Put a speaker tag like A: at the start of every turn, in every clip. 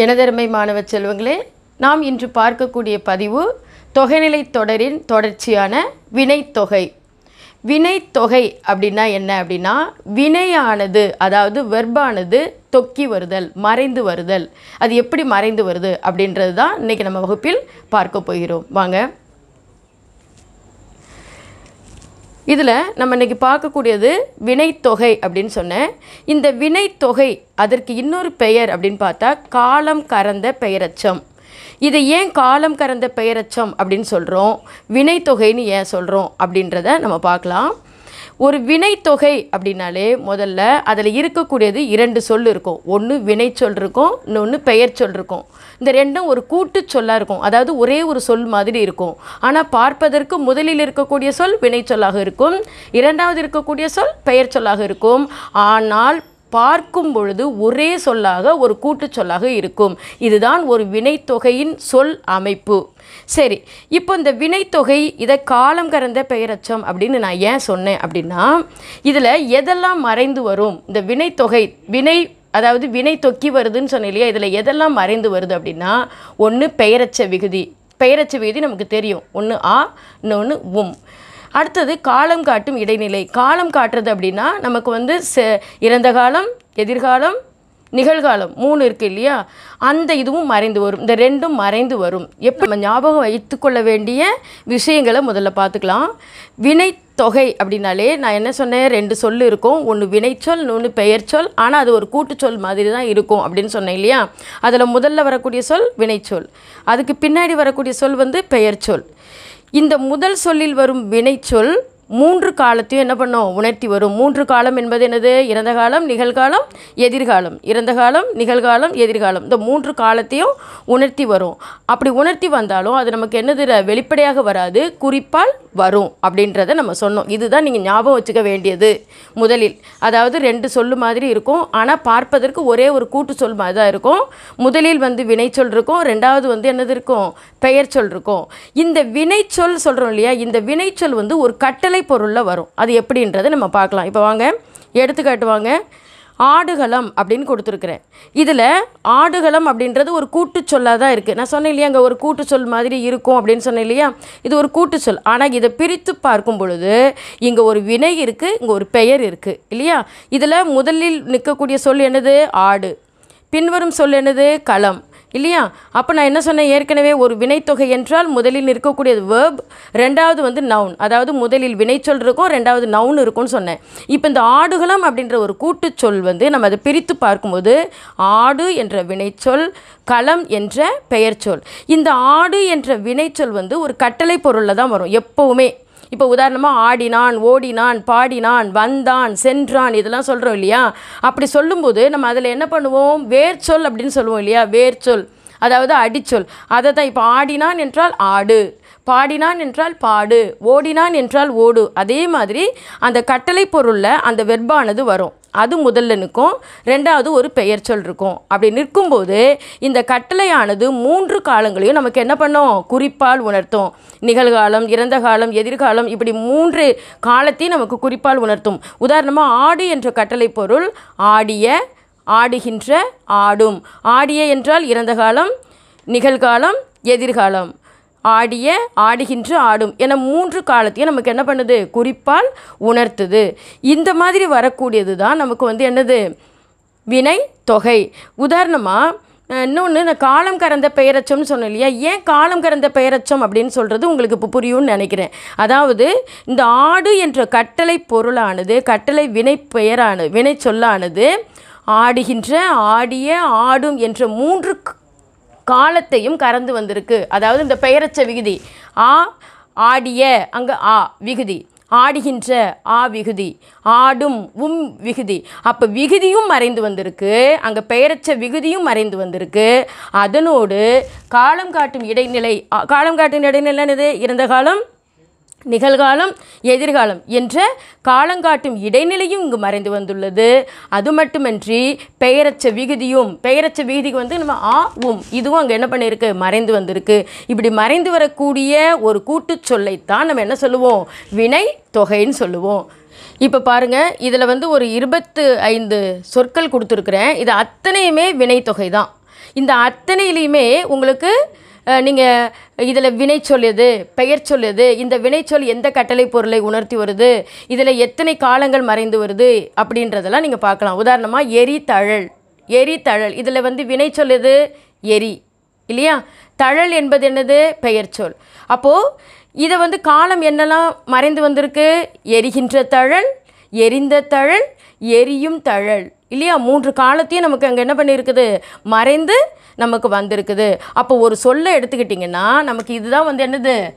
A: எனதருமை மாணவ செல்வங்களே நாம் இன்று பார்க்கக்கூடிய பதிவு தொகைநிலை தொடரின் தொடர்ச்சியான வினைத்தொகை வினைத்தொகை அப்படின்னா என்ன அப்படின்னா வினையானது அதாவது வெர்பானது தொக்கி வருதல் மறைந்து வருதல். அது எப்படி மறைந்து வருது அப்படின்றது தான் இன்றைக்கி நம்ம வகுப்பில் பார்க்க போகிறோம். வாங்க. இதில் நம்ம இன்னைக்கு பார்க்கக்கூடியது வினைத்தொகை அப்படின்னு சொன்னேன். இந்த வினைத்தொகை அதற்கு இன்னொரு பெயர் அப்படின்னு பார்த்தா காலம் கறந்த பெயரச்சம். இதை ஏன் காலம் கறந்த பெயரச்சம் அப்படின்னு சொல்கிறோம் வினைத்தொகைன்னு ஏன் சொல்கிறோம் அப்படின்றத நம்ம பார்க்கலாம். ஒரு வினைத்தொகை அப்படின்னாலே முதல்ல அதில் இருக்கக்கூடியது இரண்டு சொல் இருக்கும். ஒன்று வினைச்சொல் இருக்கும் இன்னொன்று பெயர் சொல் இருக்கும். இந்த ரெண்டும் ஒரு கூட்டு சொல்லாக இருக்கும். அதாவது ஒரே ஒரு சொல் மாதிரி இருக்கும். ஆனால் பார்ப்பதற்கு முதலில் இருக்கக்கூடிய சொல் வினைச்சொல்லாக இருக்கும். இரண்டாவது இருக்கக்கூடிய சொல் பெயர் சொல்லாக இருக்கும். ஆனால் பார்க்கும் பொழுது ஒரே சொல்லாக ஒரு கூட்டு சொல்லாக இருக்கும். இதுதான் ஒரு வினைத்தொகையின் சொல் அமைப்பு. சரி இப்போ இந்த வினைத்தொகை இதை காலம் கறந்த பெயரச்சம் அப்படின்னு நான் ஏன் சொன்னேன் அப்படின்னா இதில் எதெல்லாம் மறைந்து வரும்? இந்த வினைத்தொகை வினை அதாவது வினை தொக்கி வருதுன்னு சொன்னேன் இல்லையா? இதில் எதெல்லாம் மறைந்து வருது அப்படின்னா ஒன்று பெயரச்ச விகுதி. பெயரச்ச விகுதி நமக்கு தெரியும். ஒன்று ஆ இன்னொன்று உம். அடுத்தது காலம் காட்டும் இடைநிலை. காலம் காட்டுறது அப்படின்னா நமக்கு வந்து செ- இறந்த காலம் எதிர்காலம் நிகழ்காலம் மூணு இருக்குது இல்லையா? அந்த இதுவும் மறைந்து வரும். இந்த ரெண்டும் மறைந்து வரும். எப்போ நம்ம ஞாபகம் வைத்துக்கொள்ள வேண்டிய விஷயங்களை முதல்ல பார்த்துக்கலாம். வினைத்தொகை அப்படின்னாலே நான் என்ன சொன்னேன்? ரெண்டு சொல் இருக்கும். ஒன்று வினைச்சொல் இன்னொன்று பெயர்ச்சொல் ஆனால் அது ஒரு கூட்டுச்சொல் மாதிரி தான் இருக்கும் அப்படின்னு சொன்னேன் இல்லையா? அதில் முதல்ல வரக்கூடிய சொல் வினைச்சொல் அதுக்கு பின்னாடி வரக்கூடிய சொல் வந்து பெயர்ச்சொல் இந்த முதல் சொல்லில் வரும் வினைச்சொல் மூன்று காலத்தையும் என்ன பண்ணும்? உணர்த்தி வரும். மூன்று காலம் என்பது என்னது? இறந்த காலம் நிகழ்காலம் எதிர்காலம். இறந்த காலம் நிகழ்காலம் எதிர்காலம். இந்த மூன்று காலத்தையும் உணர்த்தி வரும். அப்படி உணர்த்தி வந்தாலும் அது நமக்கு என்னது? வெளிப்படையாக வராது. குறிப்பால் வரும் அப்படின்றத நம்ம சொன்னோம். இதுதான் நீங்கள் ஞாபகம் வச்சுக்க வேண்டியது முதலில். அதாவது ரெண்டு சொல்லு மாதிரி இருக்கும். ஆனால் பார்ப்பதற்கு ஒரே ஒரு கூட்டு சொல் மாதிரி தான் இருக்கும். முதலில் வந்து வினைச்சொல் இருக்கும். ரெண்டாவது வந்து என்னது இருக்கும்? பெயர் சொல் இருக்கும். இந்த வினைச்சொல் சொல்கிறோம் இல்லையா? இந்த வினைச்சொல் வந்து ஒரு கட்டளை பொருளில் வரும். அது எப்படின்றத நம்ம பார்க்கலாம். இப்போ வாங்க எடுத்துக்காட்டு வாங்க. ஆடுகளம் அப்படின்னு கொடுத்துருக்குறேன். இதில் ஆடுகளம் அப்படின்றது ஒரு கூட்டுச் சொல்லாக தான் இருக்குது நான் சொன்னேன் இல்லையா அங்கே ஒரு கூட்டுச்சொல் மாதிரி இருக்கும் அப்படின்னு சொன்னேன் இல்லையா? இது ஒரு கூட்டுச்சொல். ஆனால் இதை பிரித்து பார்க்கும் பொழுது இங்கே ஒரு வினை இருக்குது இங்கே ஒரு பெயர் இருக்குது இல்லையா? இதில் முதலில் நிற்கக்கூடிய சொல் என்னது? ஆடு. பின்வரும் சொல் என்னது? களம். இல்லையா? அப்போ நான் என்ன சொன்னேன்? ஏற்கனவே ஒரு வினைத்தொகை என்றால் முதலில் இருக்கக்கூடியது வேர்ப் ரெண்டாவது வந்து நவுன் அதாவது முதலில் வினைச்சொல் இருக்கும் ரெண்டாவது நவுன் இருக்கும்னு சொன்னேன். இப்போ இந்த ஆடுகளம் அப்படின்ற ஒரு கூட்டுச்சொல் வந்து நம்ம அதை பிரித்து பார்க்கும்போது ஆடு என்ற வினைச்சொல் களம் என்ற பெயர்ச்சொல். இந்த ஆடு என்ற வினைச்சொல் வந்து ஒரு கட்டளை பொருளில் தான் வரும் எப்போவுமே. இப்போ உதாரணமாக ஆடினான் ஓடினான் பாடினான் வந்தான் சென்றான் இதெல்லாம் சொல்கிறோம் இல்லையா? அப்படி சொல்லும்போது நம்ம அதில் என்ன பண்ணுவோம்? வேர்ச்சொல் அப்படின்னு சொல்லுவோம் இல்லையா? வேர்ச்சொல். அதாவது அடிச்சொல். அதை தான் இப்போ ஆடினான் என்றால் ஆடு பாடினான் என்றால் பாடு ஓடினான் என்றால் ஓடு. அதே மாதிரி அந்த கட்டளை பொருளில் அந்த வெர்பானது வரும். அது முதல்ல நிற்கும். ரெண்டாவது ஒரு பெயர் சொல் இருக்கும். அப்படி நிற்கும்போது இந்த கட்டளையானது மூன்று காலங்களையும் நமக்கு என்ன பண்ணும்? குறிப்பால் உணர்த்தும். நிகழ்காலம் இறந்த காலம் எதிர்காலம் இப்படி மூன்று காலத்தையும் நமக்கு குறிப்பால் உணர்த்தும். உதாரணமாக ஆடு என்ற கட்டளை பொருள் ஆடிய ஆடுகின்ற ஆடும். ஆடிய என்றால் இறந்த காலம் நிகழ்காலம் எதிர்காலம். ஆடிய ஆடுகின்ற ஆடும் என மூன்று காலத்தையும் நமக்கு என்ன பண்ணுது? குறிப்பால் உணர்த்துது. இந்த மாதிரி வரக்கூடியது தான் நமக்கு வந்து என்னது? வினை தொகை. உதாரணமாக இன்னொன்று நான் காலம் கறந்த பெயரச்சம்னு சொன்னேன் இல்லையா? ஏன் காலம் கறந்த பெயரச்சம் அப்படின்னு சொல்கிறது உங்களுக்கு இப்போ புரியும்னு நினைக்கிறேன். அதாவது இந்த ஆடு என்ற கட்டளை பொருளானது கட்டளை வினை பெயரானது வினை சொல்லானது ஆடுகின்ற ஆடிய ஆடும் என்ற மூன்று காலத்தையும் கறந்து வந்திருக்கு. அதாவது இந்த பெயரச்ச விகுதி ஆ ஆடிய அங்கே ஆ விகுதி. ஆடுகின்ற ஆ விகுதி ஆடும் உம் விகுதி. அப்போ விகுதியும் மறைந்து வந்திருக்கு அங்கே பெயரச்ச விகுதியும் மறைந்து வந்திருக்கு. அதனோடு காலம் காட்டும் இடைநிலை காலம் காட்டும் இடைநிலை என்னது? இறந்த காலம் நிகழ்காலம் எதிர்காலம் என்ற காலங்காட்டும் இடைநிலையும் இங்கு மறைந்து வந்துள்ளது. அது மட்டுமன்றி பெயரச்ச விகுதியும் பெயரச்ச விகுதிக்கு வந்து நம்ம ஆ உம் இதுவும் அங்கே என்ன பண்ணியிருக்கு மறைந்து வந்திருக்கு. இப்படி மறைந்து வரக்கூடிய ஒரு கூட்டுச் சொல்லைத்தான் நம்ம என்ன சொல்லுவோம்? வினை தொகைன்னு சொல்லுவோம். இப்போ பாருங்கள் இதில் வந்து ஒரு இருபத்து ஐந்து சொற்கள் கொடுத்துருக்குறேன். இது அத்தனையுமே வினைத்தொகை தான் இந்த அத்தனையிலையுமே உங்களுக்கு நீங்கள் இதில் வினைச்சொல் எது பெயர் சொல் எது இந்த வினைச்சொல் எந்த கட்டளை பொருளை உணர்த்தி வருது இதில் எத்தனை காலங்கள் மறைந்து வருது அப்படின்றதெல்லாம் நீங்கள் பார்க்கலாம். உதாரணமாக எரி தழல். எரி தழல். இதில் வந்து வினைச்சொல் எது? எரி. இல்லையா? தழல் என்பது என்னது? பெயர் சொல். அப்போது இதை வந்து காலம் என்னெல்லாம் மறைந்து வந்திருக்கு? எரிகின்ற தழல் எரிந்த தழல் எரியும் தழல். இல்லையா? மூன்று காலத்தையும் நமக்கு அங்கே என்ன பண்ணியிருக்குது? மறைந்து நமக்கு வந்திருக்குது. அப்போ ஒரு சொல்லை எடுத்துக்கிட்டிங்கன்னா நமக்கு இதுதான் வந்து என்னது?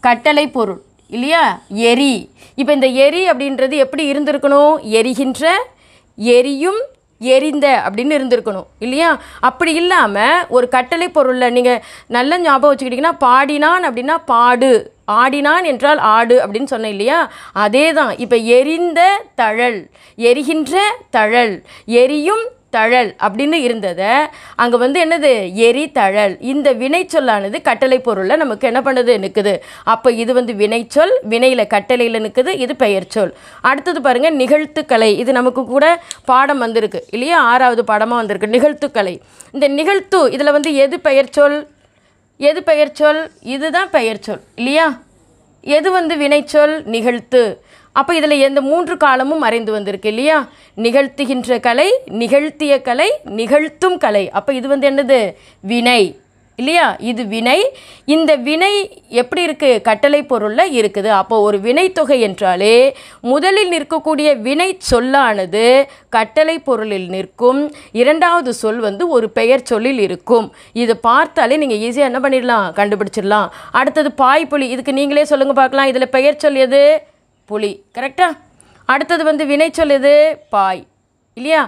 A: கட்டளை பொருள் இல்லையா? எரி. இப்போ இந்த எரி அப்படின்றது எப்படி இருந்திருக்கணும்? எரிகின்ற எரியும் எரிந்த அப்படின்னு இருந்திருக்கணும் இல்லையா? அப்படி இல்லாமல் ஒரு கட்டளை பொருளில் நீங்கள் நல்ல ஞாபகம் வச்சுக்கிட்டிங்கன்னா பாடினான் அப்படின்னா பாடு. ஆடினான் என்றால் ஆடு அப்படின்னு சொன்னேன் இல்லையா? அதே தான் இப்போ எரிந்த தழல் எரிகின்ற தழல் எரியும் தழல் அப்படின்னு இருந்ததை அங்கே வந்து என்னது? எரி தழல் இந்த வினைச்சொல்லானது கட்டளை பொருளில் நமக்கு என்ன பண்ணுது? நிற்குது அப்போ இது வந்து வினைச்சொல் வினையில் கட்டளையில் நிற்குது இது பெயர் சொல் அடுத்தது பாருங்கள் நிகழ்த்துக்கலை. இது நமக்கு கூட பாடம் வந்திருக்கு இல்லையா? ஆறாவது பாடமாக வந்திருக்கு. நிகழ்த்துக்கலை. இந்த நிகழ்த்து இதில் வந்து எது பெயர் சொல் எது பெயர்ச்சொல் இதுதான் பெயர்ச்சொல் இல்லையா? எது வந்து வினைச்சொல் நிகழ்த்து. அப்போ இதில் எந்த மூன்று காலமும் மறைந்து வந்திருக்கு இல்லையா? நிகழ்த்துகின்ற கலை நிகழ்த்திய கலை நிகழ்த்தும் கலை. அப்போ இது வந்து என்னது? வினை. இல்லையா? இது வினை. இந்த வினை எப்படி இருக்குது கட்டளை பொருளில் இருக்குது. அப்போ ஒரு வினைத்தொகை என்றாலே முதலில் நிற்கக்கூடிய வினை சொல்லானது கட்டளை பொருளில் நிற்கும். இரண்டாவது சொல் வந்து ஒரு பெயர் சொல்லில் இருக்கும். இது பார்த்தாலே நீங்கள் ஈஸியாக என்ன பண்ணிடலாம்? கண்டுபிடிச்சிடலாம். அடுத்தது பாய்ப்புலி இதுக்கு நீங்களே சொல்லுங்கள் பார்க்கலாம். இதில் பெயர் சொல் எது? புலி. கரெக்டாக அடுத்தது வந்து வினைச்சொல் எது? பாய். இல்லையா?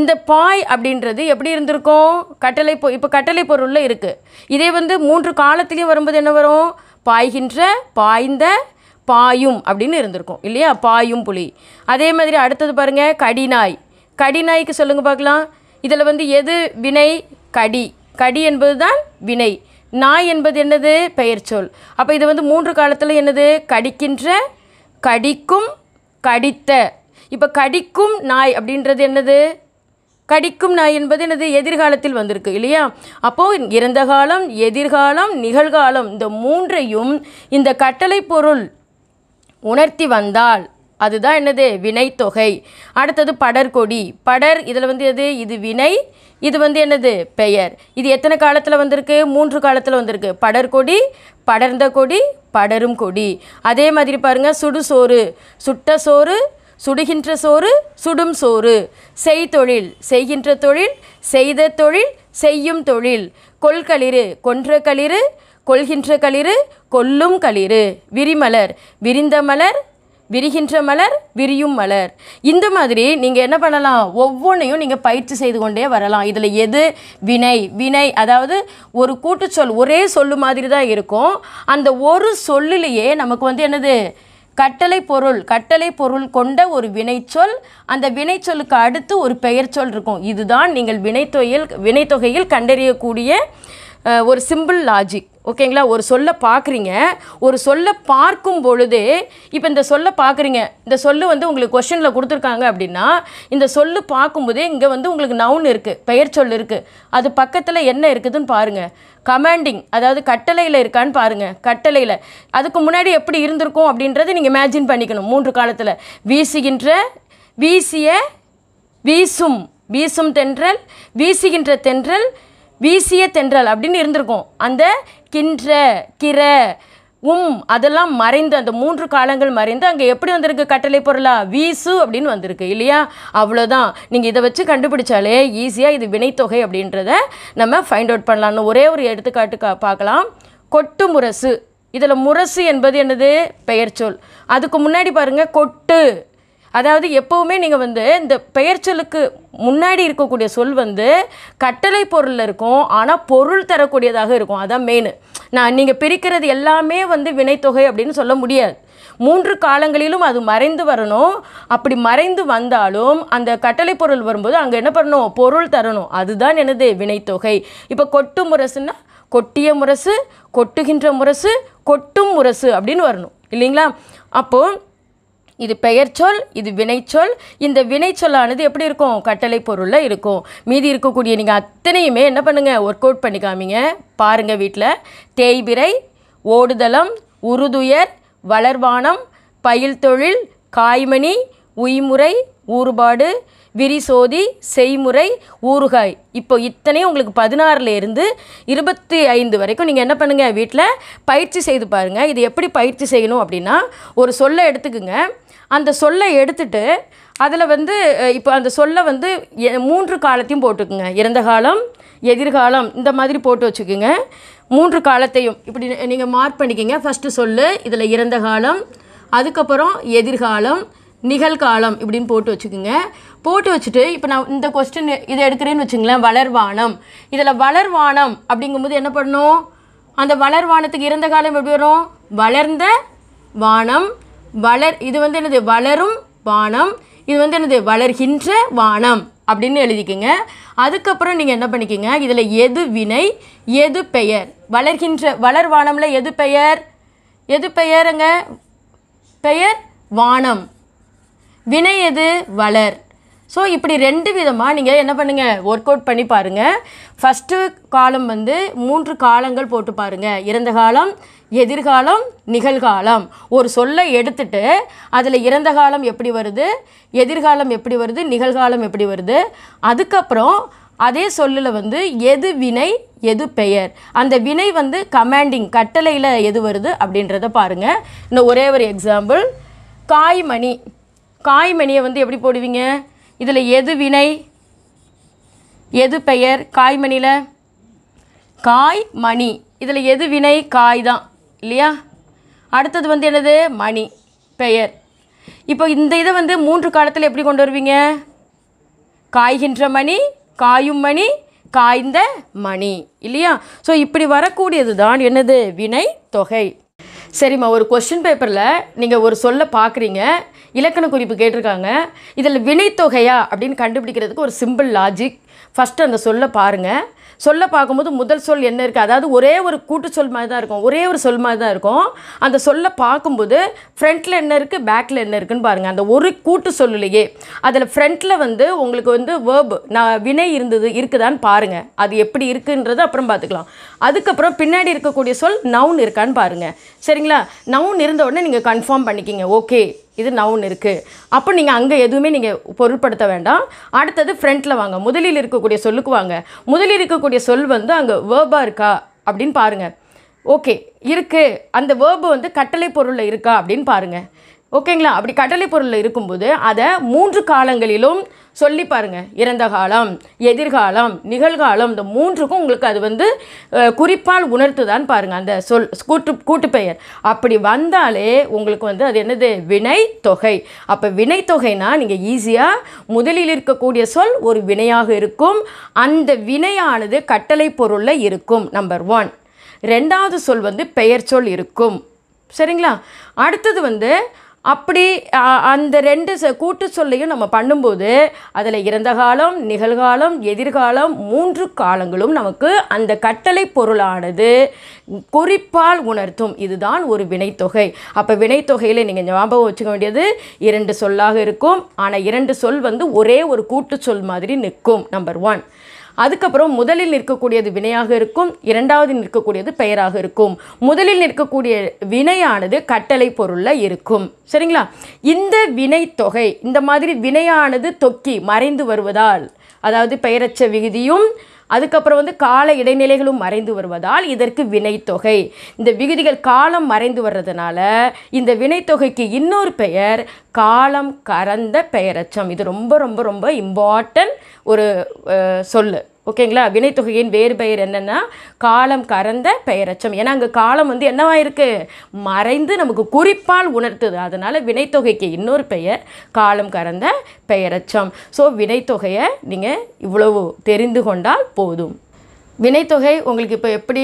A: இந்த பாய் அப்படின்றது எப்படி இருந்திருக்கும்? கட்டளை பொ இப்போ கட்டளை பொருளில் இருக்குது இதே வந்து மூன்று காலத்துலேயும் வரும்போது என்ன வரும்? பாய்கின்ற பாய்ந்த பாயும் அப்படின்னு இருந்திருக்கும். இல்லையா? பாயும் புலி. அதே மாதிரி அடுத்தது பாருங்கள் கடிநாய். கடிநாய்க்கு சொல்லுங்கள் பார்க்கலாம். இதில் வந்து எது? வினை கடி. கடி என்பது தான் வினை. நாய் என்பது என்னது? பெயர் சொல். அப்போ இது வந்து மூன்று காலத்தில் என்னது? கடிக்கின்ற கடிக்கும் கடித்த. இப்போ கடிக்கும் நாய் அப்படின்றது என்னது? கடிக்கும் நாய் என்பது என்னது? எதிர்காலத்தில் வந்திருக்கு இல்லையா? அப்போது இறந்த காலம் எதிர்காலம் நிகழ்காலம் இந்த மூன்றையும் இந்த கட்டளை பொருள் உணர்த்தி வந்தால் அதுதான் என்னது? வினைத்தொகை. அடுத்தது படர்கொடி படர் இதில் வந்து எது? இது வினை இது வந்து என்னது? பெயர். இது எத்தனை காலத்தில் வந்திருக்கு? மூன்று காலத்தில் வந்திருக்கு. படர்கொடி படர்ந்த கொடி படரும் கொடி. அதே மாதிரி பாருங்கள் சுடுசோறு சுட்ட சோறு சுடுகின்ற சோறு சுடும் சோறு. செய்தொழில் செய்கின்ற தொழில் செய்த தொழில் செய்யும் தொழில். கொள்களிறு கொன்ற களிறு கொள்கின்ற களிறு கொல்லும் களிறு. விரிமலர் விரிந்த மலர் விரிகின்ற மலர் விரியும் மலர். இந்த மாதிரி நீங்கள் என்ன பண்ணலாம்? ஒவ்வொன்றையும் நீங்கள் பயிற்சி செய்து கொண்டே வரலாம். இதில் எது? வினை. வினை அதாவது ஒரு கூட்டுச்சொல் ஒரே சொல்லு மாதிரி தான் இருக்கும். அந்த ஒரு சொல்லிலேயே நமக்கு வந்து என்னது? கட்டளை பொருள் கட்டளை பொருள் கொண்ட ஒரு வினைச்சொல். அந்த வினைச்சொல்லுக்கு அடுத்து ஒரு பெயர் சொல் இருக்கும். இதுதான் நீங்கள் வினைத்தொகையில் வினைத்தொகையில் கண்டறியக்கூடிய ஒரு சிம்பிள் லாஜிக் ஓகேங்களா? ஒரு சொல்லை பார்க்குறீங்க. ஒரு சொல்லை பார்க்கும் பொழுது இப்போ இந்த சொல்லை பார்க்குறீங்க. இந்த சொல்லு வந்து உங்களுக்கு கொஷனில் கொடுத்துருக்காங்க அப்படின்னா இந்த சொல்லு பார்க்கும்போதே இங்கே வந்து உங்களுக்கு நவுன் இருக்குது பெயர் சொல் இருக்குது அது பக்கத்தில் என்ன இருக்குதுன்னு பாருங்கள் கமாண்டிங் அதாவது கட்டளையில் இருக்கான்னு பாருங்கள் கட்டளையில். அதுக்கு முன்னாடி எப்படி இருந்திருக்கும் அப்படின்றத நீங்கள் இமேஜின் பண்ணிக்கணும். மூன்று காலத்தில். வீசுகின்ற வீசிய வீசும். வீசும் தென்றல் வீசுகின்ற தென்றல் வீசிய தென்றல் அப்படின்னு இருந்திருக்கும். அந்த கின்ற கிர உம் அதெல்லாம் மறைந்து அந்த மூன்று காலங்கள் மறைந்து அங்கே எப்படி வந்திருக்கு கட்டளை பொருளா? வீசு அப்படின்னு வந்திருக்கு இல்லையா? அவ்வளோதான் நீங்கள் இதை வச்சு கண்டுபிடிச்சாலே ஈஸியாக இது வினைத்தொகை அப்படின்றத நம்ம ஃபைண்ட் அவுட் பண்ணலாம்னு ஒரே ஒரு எடுத்துக்காட்டு கா- பார்க்கலாம். கொட்டு முரசு. இதில் முரசு என்பது என்னது? பெயர் சொல் அதுக்கு முன்னாடி பாருங்கள் கொட்டு. அதாவது எப்போவுமே நீங்கள் வந்து இந்த பெயர்ச்சலுக்கு முன்னாடி இருக்கக்கூடிய சொல் வந்து கட்டளை பொருளில் இருக்கும் ஆனால் பொருள் தரக்கூடியதாக இருக்கும். அதான் மெயின் நான் நீங்கள் பிரிக்கிறது எல்லாமே வந்து வினைத்தொகை அப்படின்னு சொல்ல முடியாது. மூன்று காலங்களிலும் அது மறைந்து வரணும். அப்படி மறைந்து வந்தாலும் அந்த கட்டளை பொருள் வரும்போது அங்கே என்ன பண்ணணும்? பொருள் தரணும். அதுதான் எனது வினைத்தொகை. இப்போ கொட்டு முரசுன்னா கொட்டிய முரசு கொட்டுகின்ற முரசு கொட்டும் முரசு அப்படின்னு வரணும். இல்லைங்களா? அப்போது இது பெயர்ச்சொல் இது வினைச்சொல் இந்த வினைச்சொல்லானது எப்படி இருக்கும்? கட்டளை பொருளில் இருக்கும். மீதி இருக்கக்கூடிய நீங்கள் அத்தனையுமே என்ன பண்ணுங்கள் ஒர்க் அவுட் பண்ணி காமிங்க. பாருங்கள் வீட்டில் தேய்பிறை ஓடுதளம் உருதுயர் வளர்வானம் பயில் தொழில் காய்மணி உய்முறை ஊறுபாடு விரிசோதி செய்முறை ஊறுகாய். இப்போ இத்தனையும் உங்களுக்கு பதினாறுல இருந்து இருபத்தி ஐந்து வரைக்கும் நீங்கள் என்ன பண்ணுங்கள் வீட்டில் பயிற்சி செய்து பாருங்கள் இது எப்படி பயிற்சி செய்யணும் அப்படின்னா ஒரு சொல்லை எடுத்துக்குங்க. அந்த சொல்லை எடுத்துட்டு அதில் வந்து இப்போ அந்த சொல்லை வந்து எ- மூன்று காலத்தையும் போட்டுக்குங்க. இறந்த காலம் எதிர்காலம் இந்த மாதிரி போட்டு வச்சுக்கோங்க. மூன்று காலத்தையும் இப்படி நீங்கள் மார்க் பண்ணிக்கோங்க. ஃபஸ்ட்டு சொல்லு இதில் இறந்த காலம் அதுக்கப்புறம் எதிர்காலம் நிகழ்காலம் இப்படின்னு போட்டு வச்சுக்கோங்க. போட்டு வச்சுட்டு இப்போ நான் இந்த கொஸ்டின் இதை எடுக்கிறேன்னு வச்சுங்களேன். வளர்வானம். இதில் வளர்வானம் அப்படிங்கும்போது என்ன பண்ணணும்? அந்த வளர்வானத்துக்கு இறந்த காலம் எப்படி வரும்? வளர்ந்த வானம் வளர் இது வந்து என்னது? வளரும் வானம். இது வந்து என்னது? வளர்கின்ற வானம். அப்படின்னு எழுதிக்கோங்க. அதுக்கப்புறம் நீங்கள் என்ன பண்ணிக்கோங்க? இதில் எது வினை எது பெயர்? வளர்கின்ற வளர் வானமில் எது பெயர்? எது பெயருங்க? பெயர் வானம். வினை எது? வளர். ஸோ இப்படி ரெண்டு விதமாக நீங்கள் என்ன பண்ணுங்கள் ஒர்க் அவுட் பண்ணி பாருங்கள் ஃபஸ்ட்டு காலம் வந்து மூன்று காலங்கள் போட்டு பாருங்கள் இறந்த காலம் எதிர்காலம் நிகழ்காலம். ஒரு சொல்லை எடுத்துட்டு அதில் இறந்த காலம் எப்படி வருது? எதிர்காலம் எப்படி வருது? நிகழ்காலம் எப்படி வருது? அதுக்கப்புறம் அதே சொல்லில் வந்து எது வினை எது பெயர். அந்த வினை வந்து கமாண்டிங் கட்டளையில் எது வருது அப்படின்றத பாருங்கள் இன்னும் ஒரே ஒரு எக்ஸாம்பிள் காய்மணி. காய்மணியை வந்து எப்படி போடுவீங்க? இதில் எது வினை? எது பெயர்? காய்மணியில் காய் மணி. இதில் எது வினை? காய் தான். இல்லையா? அடுத்தது வந்து என்னது? மணி. பெயர். இப்போ இந்த இதை வந்து மூன்று காலத்தில் எப்படி கொண்டு வருவீங்க? காய்கின்ற மணி காயும் மணி காய்ந்த மணி. இல்லையா? ஸோ இப்படி வரக்கூடியது தான் என்னது? வினை தொகை. சரிம்மா ஒரு கொஸ்டின் பேப்பரில் நீங்கள் ஒரு சொல்ல பார்க்குறீங்க. இலக்கண குறிப்பு கேட்டிருக்காங்க. இதில் வினைத்தொகையா அப்படின்னு கண்டுபிடிக்கிறதுக்கு ஒரு சிம்பிள் லாஜிக் ஃபஸ்ட்டு அந்த சொல்ல பாருங்கள் சொல்ல பார்க்கும்போது முதல் சொல் என்ன இருக்குது அதாவது ஒரே ஒரு கூட்டு சொல் மாதிரி தான் இருக்கும். ஒரே ஒரு சொல் மாதிரி தான் இருக்கும். அந்த சொல்ல பார்க்கும்போது ஃப்ரண்ட்டில் என்ன இருக்குது பேக்கில் என்ன இருக்குன்னு பாருங்கள் அந்த ஒரு கூட்டு சொல்லுலையே. அதில் ஃப்ரண்ட்டில் வந்து உங்களுக்கு வந்து வேர்ப் நான் வினை இருந்தது இருக்குதான்னு பாருங்கள் அது எப்படி இருக்குன்றது அப்புறம் பார்த்துக்கலாம். அதுக்கப்புறம் பின்னாடி இருக்கக்கூடிய சொல் நவுன் இருக்கான்னு பாருங்கள் சரிங்களா? நவுன் இருந்த உடனே நீங்கள் கன்ஃபார்ம் பண்ணிக்கிங்க. ஓகே இது நவுன் இருக்குது அப்போ நீங்கள் அங்கே எதுவுமே நீங்கள் பொருட்படுத்த வேண்டாம். அடுத்தது ஃப்ரண்ட்டில் வாங்க. முதலில் இருக்கக்கூடிய சொல்லுக்கு வாங்க. முதலில் இருக்கக்கூடிய சொல் வந்து அங்கே வேர்பாக இருக்கா அப்படின்னு பாருங்கள் ஓகே இருக்குது அந்த வேர்பு வந்து கட்டளை பொருளில் இருக்கா அப்படின்னு பாருங்கள் ஓகேங்களா? அப்படி கட்டளை பொருளில் இருக்கும்போது அதை மூன்று காலங்களிலும் சொல்லி பாருங்கள் இறந்த காலம் எதிர்காலம் நிகழ்காலம் இந்த மூன்றுக்கும் உங்களுக்கு அது வந்து குறிப்பால் குறிப்பால் உணர்த்துதான் பாருங்கள் அந்த சொல் கூட்டு கூட்டு பெயர். அப்படி வந்தாலே உங்களுக்கு வந்து அது என்னது? வினை தொகை. அப்போ வினை தொகைனா நீங்கள் ஈஸியாக முதலில் இருக்கக்கூடிய சொல் ஒரு வினையாக இருக்கும். அந்த வினையானது கட்டளை பொருளில் இருக்கும் நம்பர் ஒன் ரெண்டாவது சொல் வந்து பெயர் சொல் இருக்கும். சரிங்களா? அடுத்தது வந்து அப்படி அந்த ரெண்டு கூட்டு சொல்லையும் நம்ம பண்ணும்போது அதில் இறந்த காலம் நிகழ்காலம் எதிர்காலம் மூன்று காலங்களும் நமக்கு அந்த கட்டளை பொருளானது குறிப்பால் உணர்த்தும். இதுதான் ஒரு வினைத்தொகை. அப்போ வினைத்தொகையில் நீங்கள் ஞாபகம் வச்சுக்க வேண்டியது இரண்டு சொல்லாக இருக்கும். ஆனால் இரண்டு சொல் வந்து ஒரே ஒரு கூட்டு சொல் மாதிரி நிற்கும் நம்பர் ஒன் அதுக்கப்புறம் முதலில் நிற்கக்கூடியது வினையாக இருக்கும் இரண்டாவது நிற்கக்கூடியது பெயராக இருக்கும். முதலில் நிற்கக்கூடிய வினையானது கட்டளை பொருளில் இருக்கும். சரிங்களா? இந்த வினை தொகை இந்த மாதிரி வினையானது தொக்கி மறைந்து வருவதால் அதாவது பெயரச்ச விகுதியும் அதுக்கப்புறம் வந்து கால இடைநிலைகளும் மறைந்து வருவதால் இதற்கு வினைத்தொகை. இந்த விகுதிகள் காலம் மறைந்து வர்றதுனால இந்த வினைத்தொகைக்கு இன்னொரு பெயர் காலம் கறந்த பெயரச்சம். இது ரொம்ப ரொம்ப ரொம்ப இம்பார்ட்டன்ட் ஒரு சொல்லு. ஓகேங்களா? வினைத்தொகையின் வேறு பெயர் என்னென்னா காலம் கறந்த பெயரச்சம். ஏன்னா அங்கே காலம் வந்து என்னவாயிருக்கு மறைந்து நமக்கு குறிப்பால் உணர்த்துது. அதனால் வினைத்தொகைக்கு இன்னொரு பெயர் காலம் கறந்த பெயரச்சம். ஸோ வினைத்தொகையை நீங்கள் இவ்வளவு தெரிந்து கொண்டால் போதும். வினைத்தொகை உங்களுக்கு இப்போ எப்படி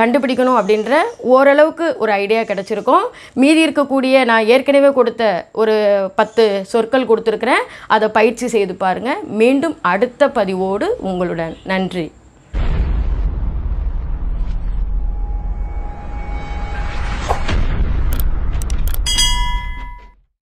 A: கண்டுபிடிக்கணும் அப்படின்ற ஓரளவுக்கு ஒரு ஐடியா கிடச்சிருக்கும். மீதி இருக்கக்கூடிய நான் ஏற்கனவே கொடுத்த ஒரு பத்து சொற்கள் கொடுத்துருக்குறேன். அதை பயிற்சி செய்து பாருங்கள் மீண்டும் அடுத்த பதிவோடு உங்களுடன். நன்றி.